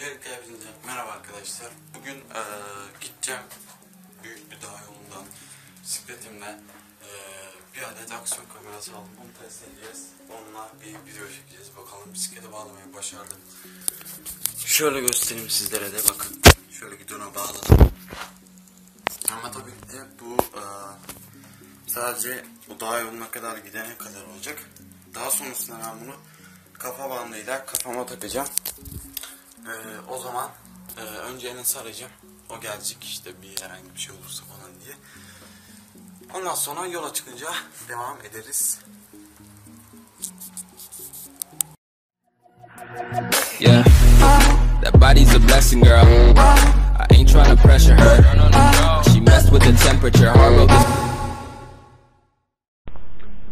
Öncelikle hepinize merhaba arkadaşlar. Bugün eee, gideceğim büyük bir dağ yolundan bisikletimle eee, bir adet aksiyon kamerası aldım. Onu test edeceğiz. Onunla bir video çekeceğiz. Bakalım bisiklete bağlamayı başardım. Şöyle göstereyim sizlere de bakın. Şöyle gidona bağladım. Ama tabii ki de bu eee, sadece o dağ yoluna kadar gidene kadar olacak. Daha sonrasında ben bunu kafa bandıyla kafama takacağım. Ee, o zaman e, önce Enes'i arayacağım. O gelecek işte bir herhangi bir şey olursa falan diye. Ondan sonra yola çıkınca devam ederiz. Yeah, that body's a blessing, girl. I ain't tryna pressure her. She messed with the temperature. Hard road this.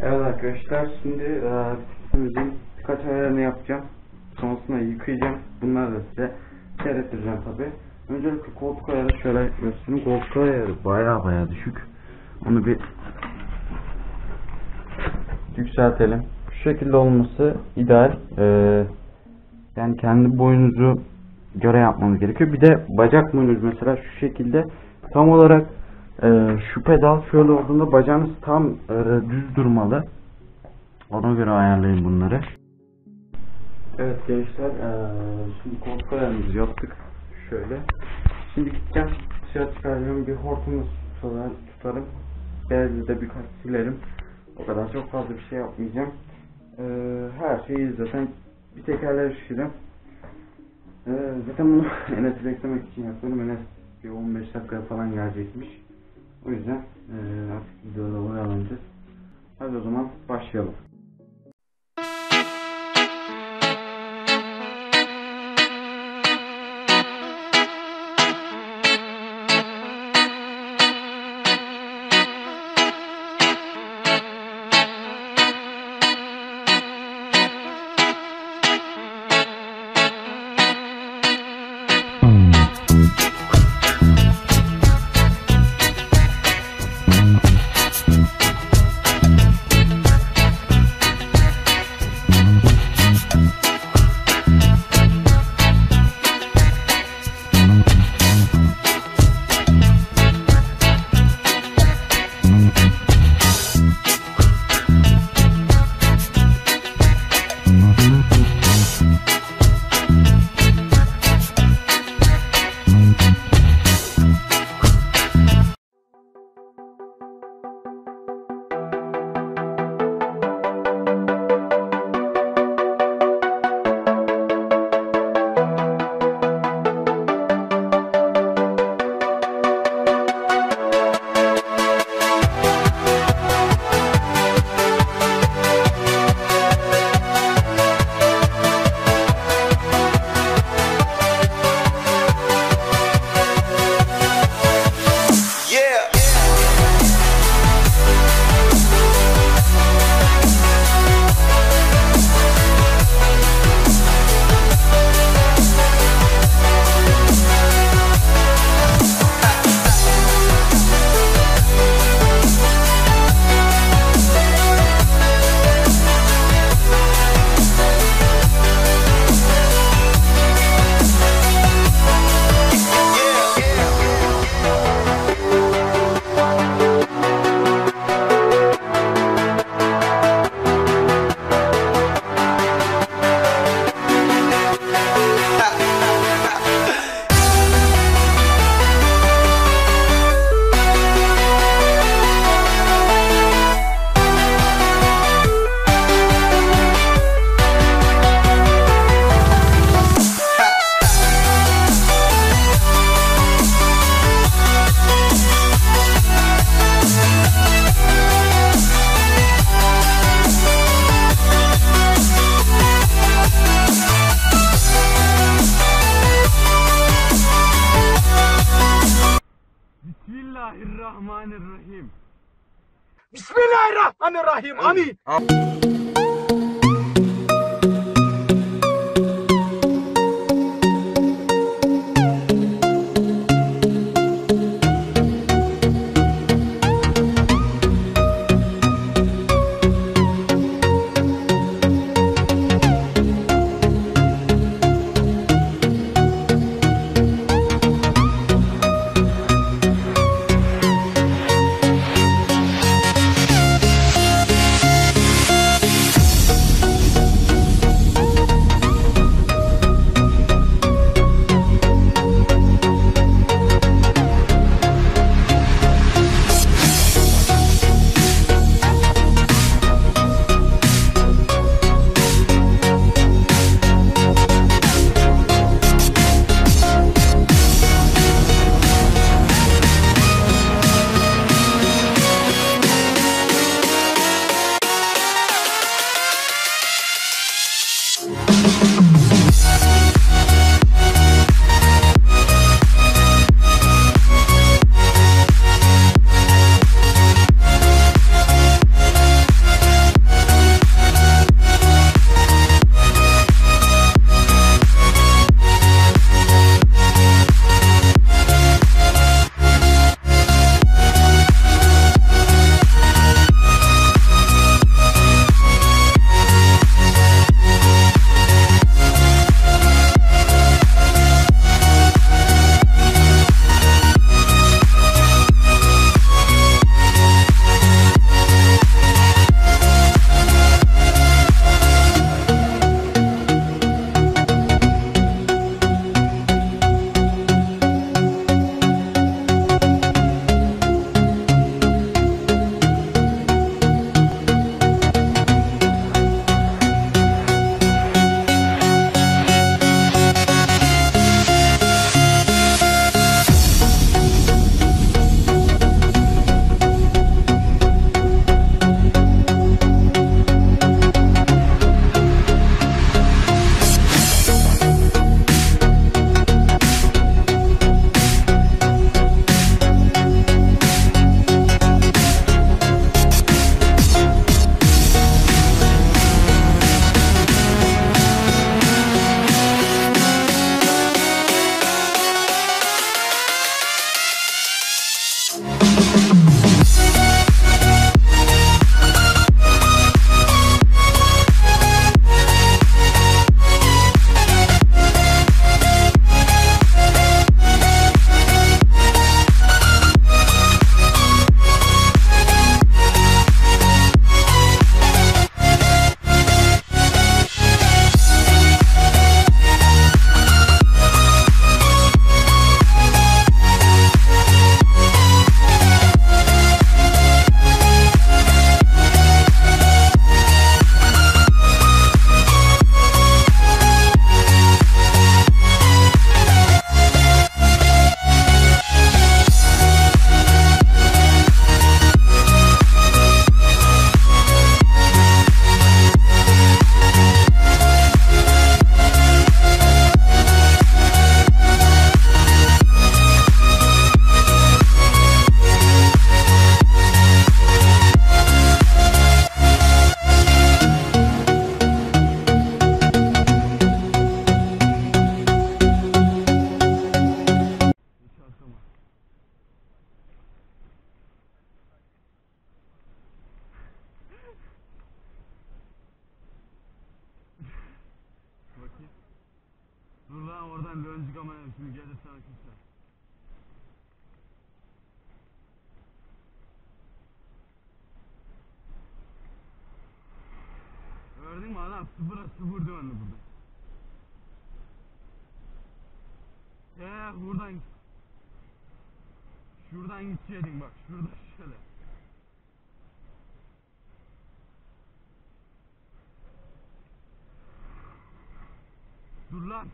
Evet arkadaşlar şimdi e, bisikletimizin birkaç ayarını yapacağım. Sonrasında yıkayacağım. Bunları da size seyrettireceğim tabi. Öncelikle koltuk ayarı şöyle göstereyim. Koltuk ayarı baya baya düşük. Onu bir yükseltelim. Şu şekilde olması ideal. E, yani kendi boyunuzu göre yapmanız gerekiyor. Bir de bacak boyunuz mesela şu şekilde tam olarak e, şu pedal şöyle olduğunda bacağınız tam e, düz durmalı. Ona göre ayarlayın bunları. Evet gençler e, şimdi koltuk yaptık. Şöyle. Şimdi gideceğim dışarı çıkaracağım bir hortumu tutarım. tutarım. Bezle de birkaç silerim. O kadar çok fazla bir şey yapmayacağım. E, her şeyi zaten bir tekerler şişirdim. Ee, zaten bunu Enes'i beklemek için yapıyorum. Enes bir 15 dakikaya falan gelecekmiş. O yüzden ee, artık videoda oyalanacağız. Hadi o zaman başlayalım. Sana kimse. Gördün mü adam sıfıra sıfır döndü burada. He buradan Şuradan gideceydin bak şurada şöyle. Dur lan.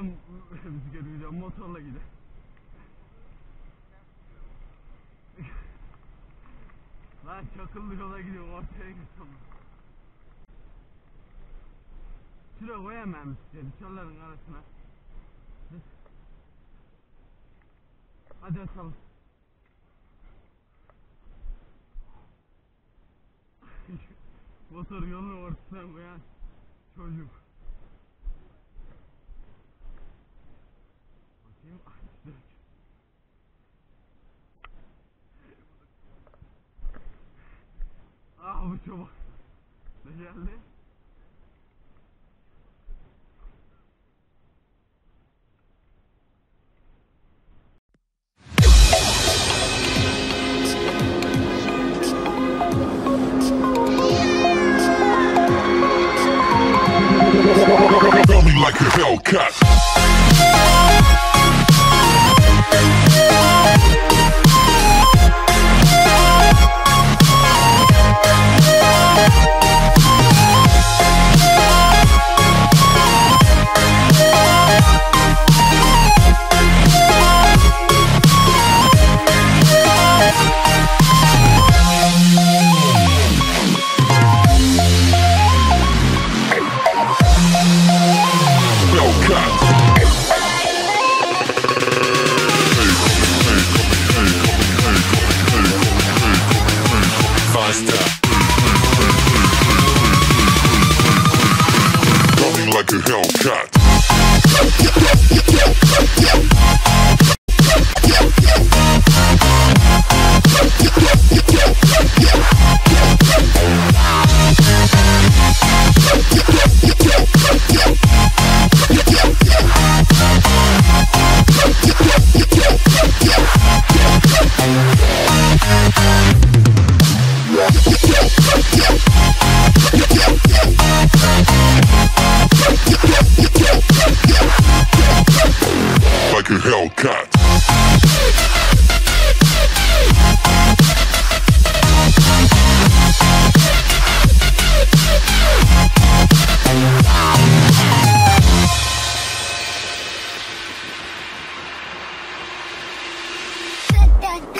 Alem bisiklet gidiyor motorla gidiyor. lan çakıllı yola gidiyorum ortaya gidiyorum. Şuraya ben bisikleti çalların arasına. Hadi atalım. Motor yolun ortasına koyan çocuk. Ah, mucho más. Dejarle.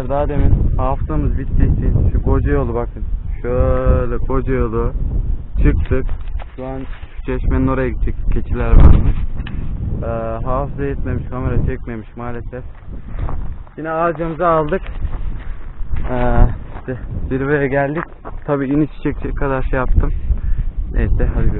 arkadaşlar daha demin haftamız bittiği için şu koca yolu bakın. Şöyle koca yolu çıktık. Şu an şu çeşmenin oraya gidecek keçiler varmış. Ee, hafıza yetmemiş kamera çekmemiş maalesef. Yine ağacımızı aldık. Ee, işte zirveye geldik. Tabi iniş çekecek kadar şey yaptım. Neyse hadi görüşürüz.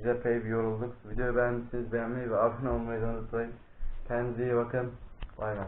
Biz epey bir yorulduk. Videoyu beğendiyseniz beğenmeyi ve abone olmayı unutmayın. Kendinize iyi bakın. Bay bay.